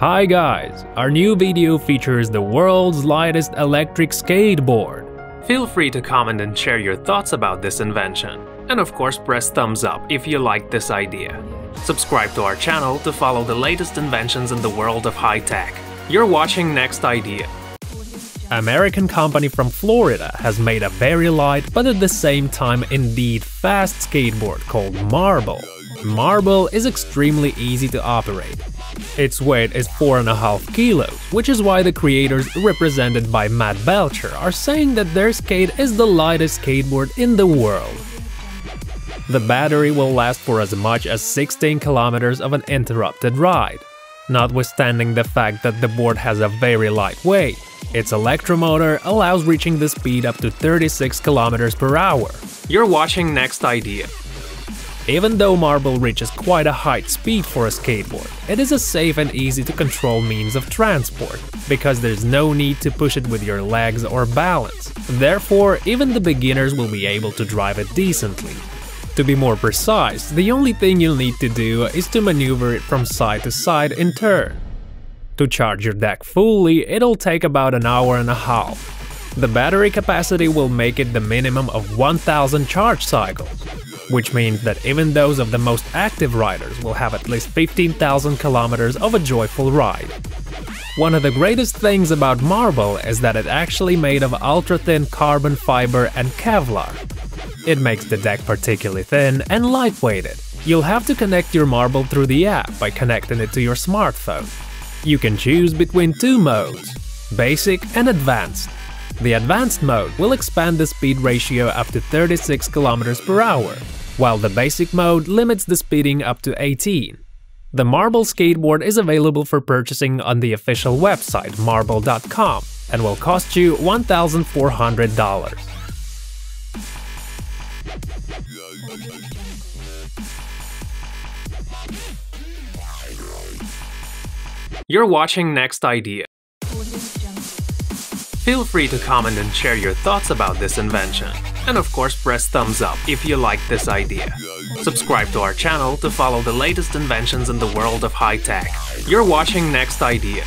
Hi guys, our new video features the world's lightest electric skateboard. Feel free to comment and share your thoughts about this invention. And of course press thumbs up if you like this idea. Subscribe to our channel to follow the latest inventions in the world of high tech. You're watching Next Idea. American company from Florida has made a very light but at the same time indeed fast skateboard called Marbel. Marbel is extremely easy to operate. Its weight is 4.5 kilos, which is why the creators, represented by Matt Belcher, are saying that their skate is the lightest skateboard in the world. The battery will last for as much as 16 kilometers of an interrupted ride. Notwithstanding the fact that the board has a very light weight, its electromotor allows reaching the speed up to 36 kilometers per hour. You're watching Next Idea. Even though Marbel reaches quite a high speed for a skateboard, it is a safe and easy to control means of transport, because there's no need to push it with your legs or balance. Therefore, even the beginners will be able to drive it decently. To be more precise, the only thing you'll need to do is to maneuver it from side to side in turn. To charge your deck fully, it'll take about an hour and a half. The battery capacity will make it the minimum of 1000 charge cycles, which means that even those of the most active riders will have at least 15,000 kilometers of a joyful ride. One of the greatest things about Marbel is that it's actually made of ultra-thin carbon fiber and Kevlar. It makes the deck particularly thin and lightweighted. You'll have to connect your Marbel through the app by connecting it to your smartphone. You can choose between two modes, Basic and Advanced. The Advanced mode will expand the speed ratio up to 36 km per hour, while the basic mode limits the speeding up to 18. The Marbel skateboard is available for purchasing on the official website marbel.com and will cost you $1,400. You're watching Next Idea. Feel free to comment and share your thoughts about this invention. And of course press thumbs up if you like this idea. Subscribe to our channel to follow the latest inventions in the world of high tech. You're watching Next Idea.